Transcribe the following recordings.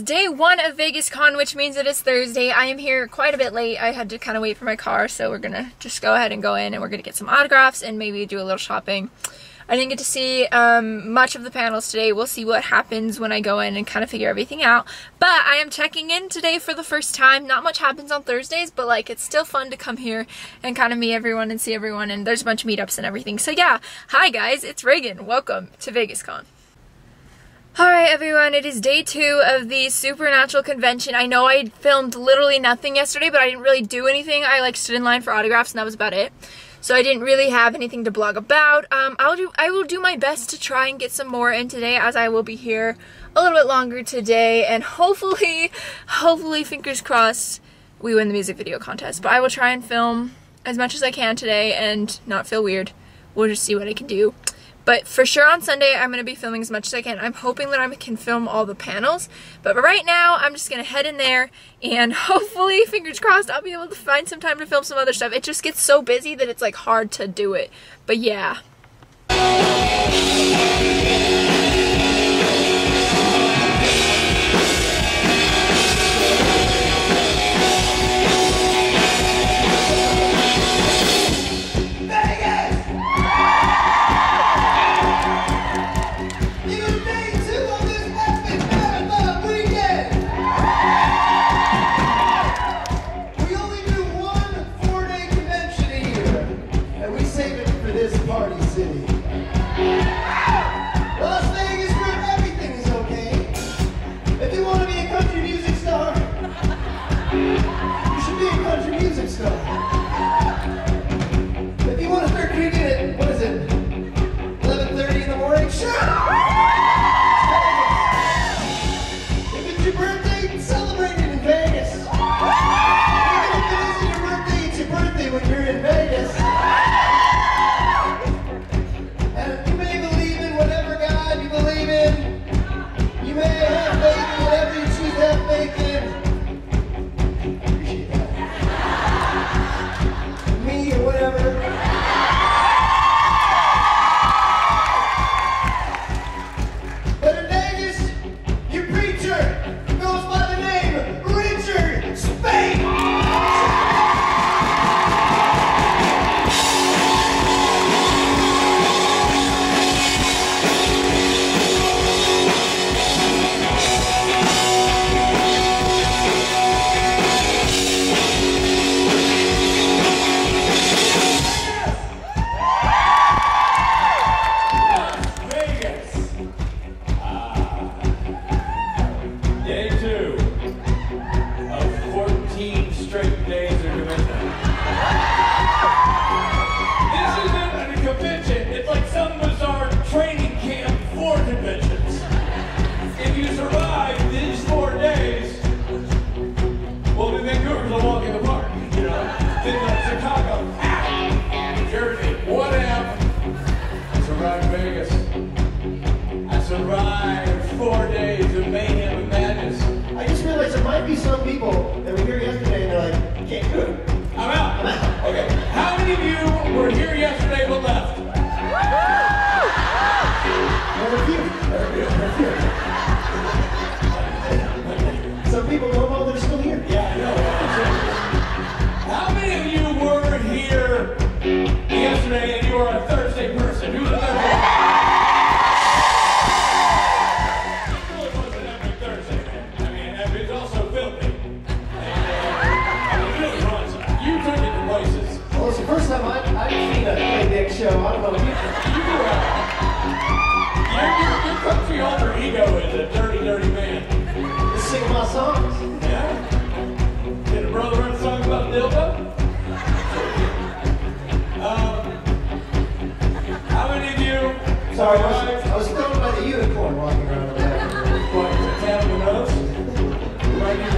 one of Vegas Con, which means it is Thursday. I am here quite a bit late. I had to kind of wait for my car, so we're gonna just go ahead and go in and we're gonna get some autographs and maybe do a little shopping. I didn't get to see um, much of the panels today. We'll see what happens when I go in and kind of figure everything out. But I am checking in today for the first time. Not much happens on Thursdays, but like it's still fun to come here and kind of meet everyone and see everyone. And there's a bunch of meetups and everything. So yeah, hi guys, it's Regan. Welcome to Vegas Con. Alright everyone, it is day two of the Supernatural convention. I know I filmed literally nothing yesterday, but I didn't really do anything. I like stood in line for autographs and that was about it so I didn't really have anything to blog about. Um, I'll do, I will do my best to try and get some more in today as I will be here a little bit longer today and hopefully, hopefully, fingers crossed, we win the music video contest. But I will try and film as much as I can today and not feel weird. We'll just see what I can do. But for sure on Sunday, I'm going to be filming as much as I can. I'm hoping that I can film all the panels. But right now, I'm just going to head in there and hopefully, fingers crossed, I'll be able to find some time to film some other stuff. It just gets so busy that it's like hard to do it. But yeah.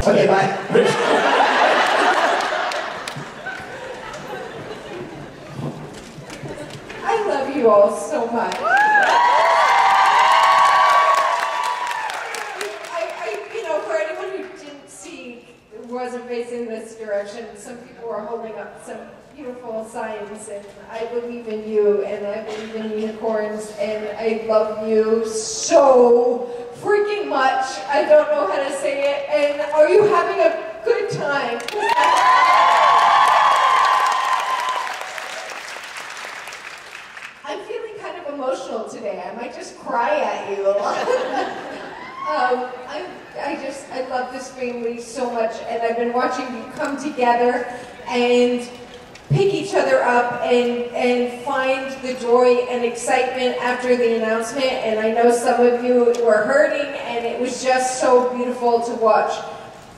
Okay, bye. I love you all so much. I you know for anyone who didn't see wasn't facing this direction. Some people were holding up some beautiful signs, and I believe in you, and I believe in unicorns, and I love you so freaking much. I don't know how to say it, And are you having a good time? I'm feeling kind of emotional today. I might just cry at you a lot. um, I, I just, I love this family so much, and I've been watching you come together and pick each other up and, and find the joy and excitement after the announcement. And I know some of you were hurting, and it was just so beautiful to watch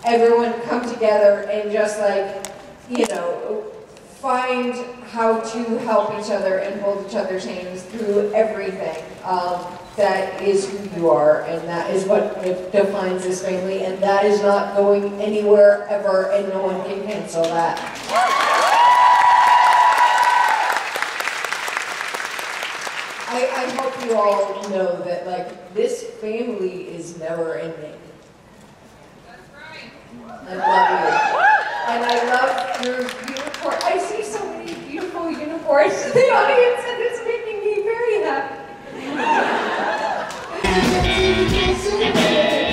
everyone come together and just like, you know, find how to help each other and hold each other's hands through everything. Um, that is who you are, and that is what defines this family, and that is not going anywhere ever, and no one can cancel that. I, I hope you all know that, like, this family is never ending. That's right. I love you. And I love your uniform. I see so many beautiful uniforms in the audience, and it's making me very happy.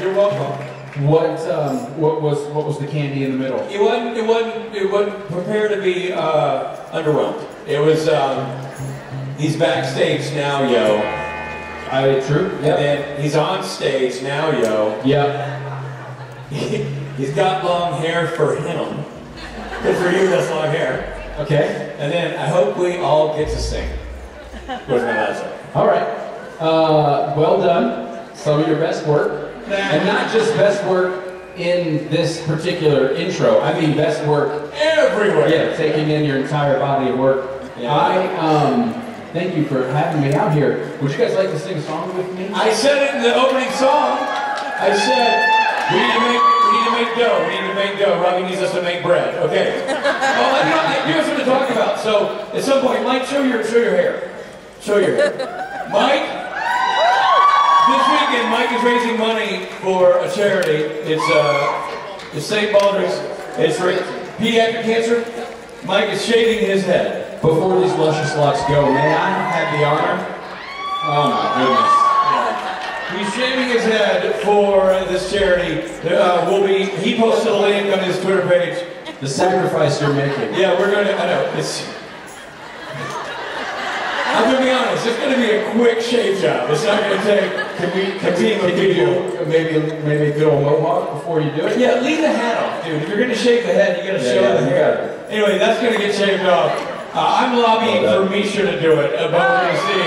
You're welcome. What um, what was what was the candy in the middle? It wasn't. It wasn't. It wasn't prepared to be uh, underwhelmed. It was. Um, he's backstage now, yo. I true. And then he's on stage now, yo. Yeah. he's got long hair for him. Good for you, that's long hair. Okay. And then I hope we all get to sing. Was my last one. All right. Uh, well done. Some of your best work, and not just best work in this particular intro. I mean best work. Everywhere. Yeah, taking in your entire body of work. Yeah. I um, thank you for having me out here. Would you guys like to sing a song with me? I said it in the opening song. I said we need to make we need to make dough. We need to make dough. Robbie needs us to make bread. Okay. Oh, I know, here's what to talk about. So at some point, Mike, show your show your hair. Show your hair. Mike. This weekend, Mike is raising money for a charity. It's uh, it's St. Baldrick's. It's for pediatric cancer. Mike is shaving his head. Before these luscious locks go, may I have the honor? Oh my goodness. He's shaving his head for this charity. Uh, will be. He posted a link on his Twitter page. The sacrifice you're making. Yeah, we're going to. I know it's. I'm gonna be honest. It's gonna be a quick shave job. It's not gonna take. Can we, A can we, can you do maybe, maybe a good old mohawk before you do it? Yeah, leave the hat off, dude. If you're gonna shave the head, you gotta Yeah, show yeah, the hair. Anyway, that's gonna get shaved off. Uh, I'm lobbying Well for Misha to do it, uh, but we're gonna see.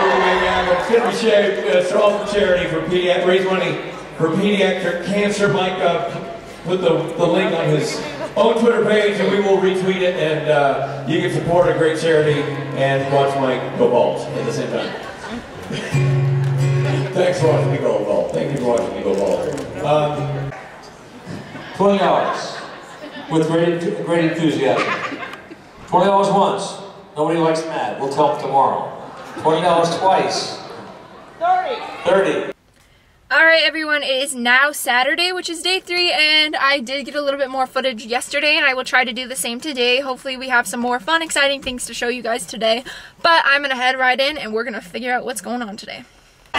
We're gonna make it happen. It's gonna be shaved. Uh, it's all for charity for pediatric. Raise money for pediatric cancer. Mike uh, put the, the link on his own Twitter page, and we will retweet it, and uh, you can support a great charity and watch Mike go balls at the same time. Thanks for watching me go ball. Thank you for watching me go ball. Um, 20 hours with great, great enthusiasm. 20 hours once. Nobody likes Matt. We'll tell him tomorrow. 20 hours twice. 30. 30. All right, everyone, it is now Saturday, which is day three, and I did get a little bit more footage yesterday, and I will try to do the same today. Hopefully, we have some more fun, exciting things to show you guys today. But I'm going to head right in, and we're going to figure out what's going on today.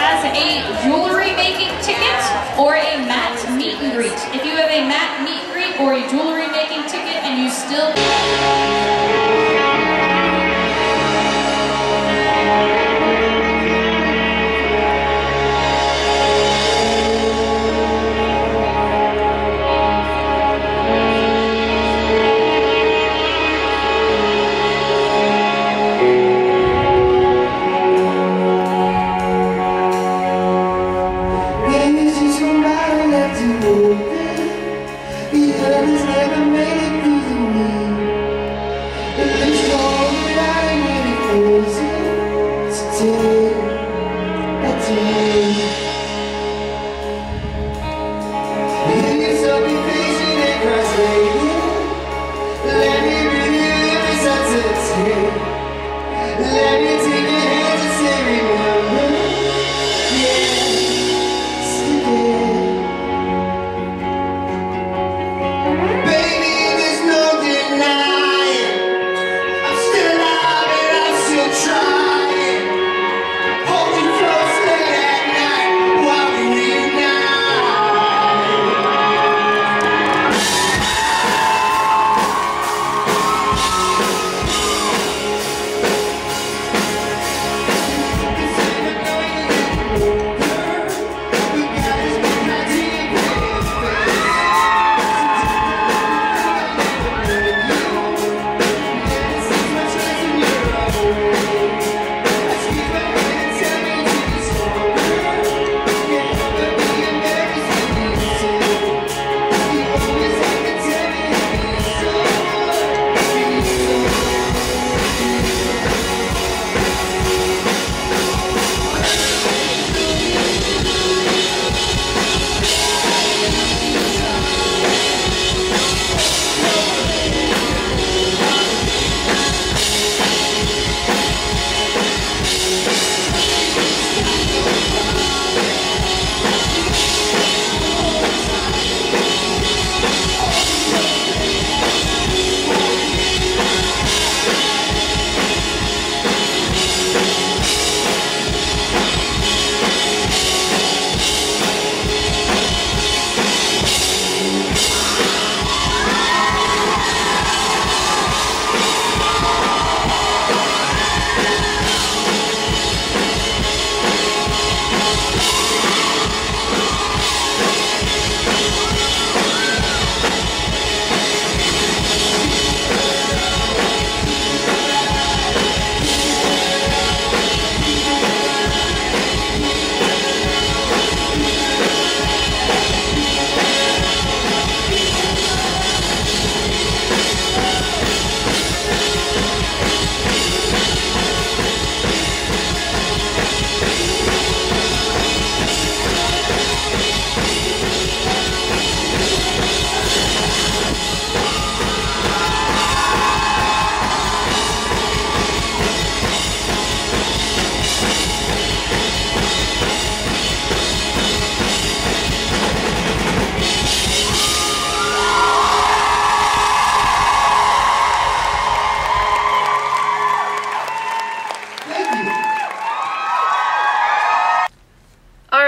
As a jewelry making ticket or a Matt meet and greet. If you have a Matt meet and greet or a jewelry making ticket and you still you.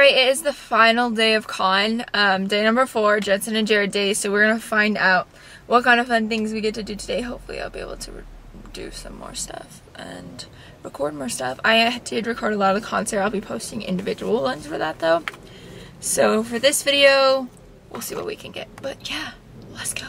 Alright, it is the final day of con, um, day number four, Jensen and Jared day, so we're gonna find out what kind of fun things we get to do today. Hopefully I'll be able to do some more stuff and record more stuff. I did record a lot of the concert, I'll be posting individual ones for that though. So for this video, we'll see what we can get. But yeah, let's go.